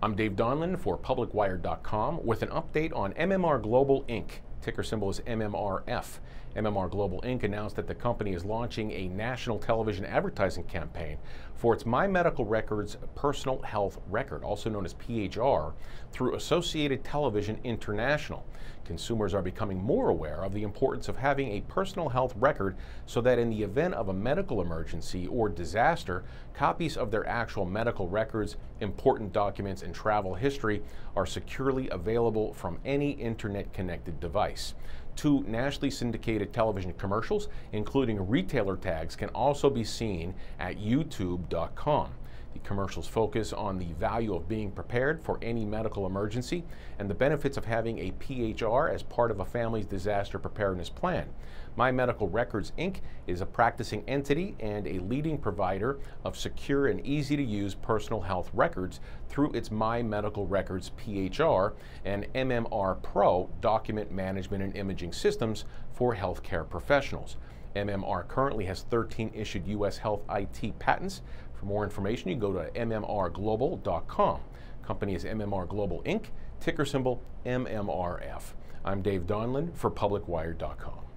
I'm Dave Donlin for PublicWire.com with an update on MMR Global Inc. Ticker symbol is MMRF. MMR Global Inc. announced that the company is launching a national television advertising campaign for its My Medical Records Personal Health Record, also known as PHR, through Associated Television International. Consumers are becoming more aware of the importance of having a personal health record so that in the event of a medical emergency or disaster, copies of their actual medical records, important documents, and travel history are securely available from any internet connected device. Two nationally syndicated television commercials, including retailer tags, can also be seen at youtube.com. The commercials focus on the value of being prepared for any medical emergency and the benefits of having a PHR as part of a family's disaster preparedness plan. My Medical Records Inc. is a practicing entity and a leading provider of secure and easy to use personal health records through its My Medical Records PHR and MMR Pro document management and imaging systems for healthcare professionals. MMR currently has 13 issued U.S. health IT patents. For more information, you go to mmrglobal.com. Company is MMR Global Inc., ticker symbol MMRF. I'm Dave Donlin for PublicWire.com.